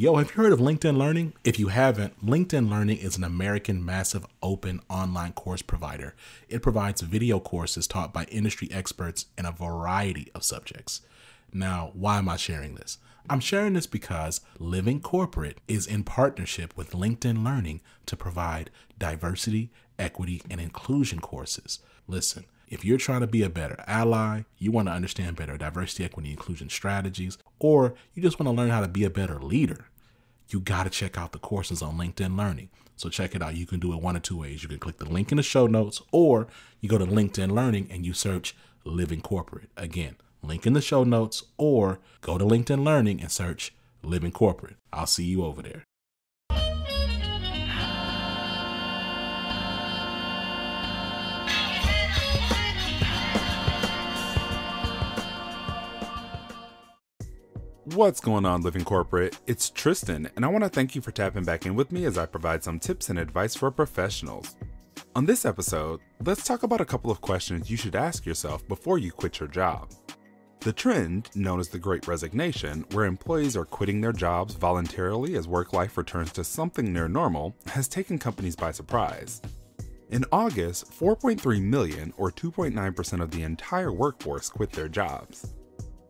Yo, have you heard of LinkedIn Learning? If you haven't, LinkedIn Learning is an American massive open online course provider. It provides video courses taught by industry experts in a variety of subjects. Now, why am I sharing this? I'm sharing this because Living Corporate is in partnership with LinkedIn Learning to provide diversity, equity, and inclusion courses. Listen, if you're trying to be a better ally, you want to understand better diversity, equity, inclusion strategies, or you just want to learn how to be a better leader, you got to check out the courses on LinkedIn Learning. So check it out. You can do it one of two ways. You can click the link in the show notes, or you go to LinkedIn Learning and you search Living Corporate. Again, link in the show notes, or go to LinkedIn Learning and search Living Corporate. I'll see you over there. What's going on, Living Corporate? It's Tristan, and I want to thank you for tapping back in with me as I provide some tips and advice for professionals. On this episode, let's talk about a couple of questions you should ask yourself before you quit your job. The trend, known as the Great Resignation, where employees are quitting their jobs voluntarily as work life returns to something near normal, has taken companies by surprise. In August, 4.3 million, or 2.9% of the entire workforce, quit their jobs.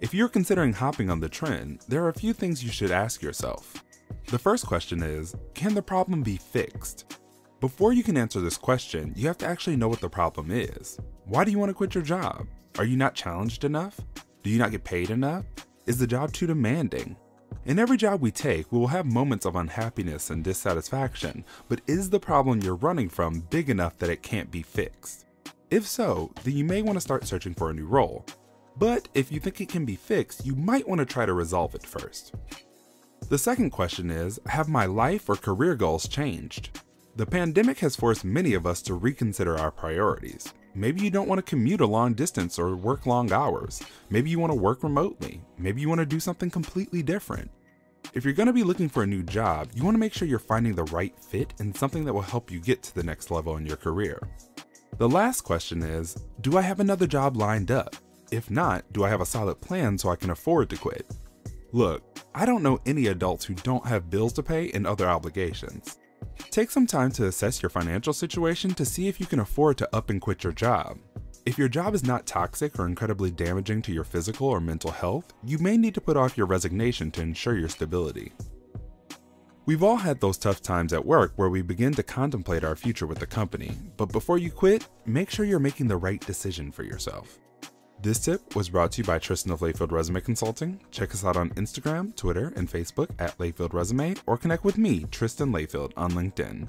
If you're considering hopping on the trend, there are a few things you should ask yourself. The first question is Can the problem be fixed? Before you can answer this question, you have to actually know what the problem is. Why do you want to quit your job? Are you not challenged enough? Do you not get paid enough? Is the job too demanding? In every job we take, we will have moments of unhappiness and dissatisfaction, but is the problem you're running from big enough that it can't be fixed? If so, then you may want to start searching for a new role. But if you think it can be fixed, you might want to try to resolve it first. The second question is Have my life or career goals changed? The pandemic has forced many of us to reconsider our priorities. Maybe you don't want to commute a long distance or work long hours. Maybe you want to work remotely. Maybe you want to do something completely different. If you're going to be looking for a new job, you want to make sure you're finding the right fit and something that will help you get to the next level in your career. The last question is Do I have another job lined up? If not, do I have a solid plan so I can afford to quit? Look, I don't know any adults who don't have bills to pay and other obligations. Take some time to assess your financial situation to see if you can afford to up and quit your job. If your job is not toxic or incredibly damaging to your physical or mental health, you may need to put off your resignation to ensure your stability. We've all had those tough times at work where we begin to contemplate our future with the company, but before you quit, make sure you're making the right decision for yourself. This tip was brought to you by Tristan of Layfield Resume Consulting. Check us out on Instagram, Twitter, and Facebook at Layfield Resume, or connect with me, Tristan Layfield, on LinkedIn.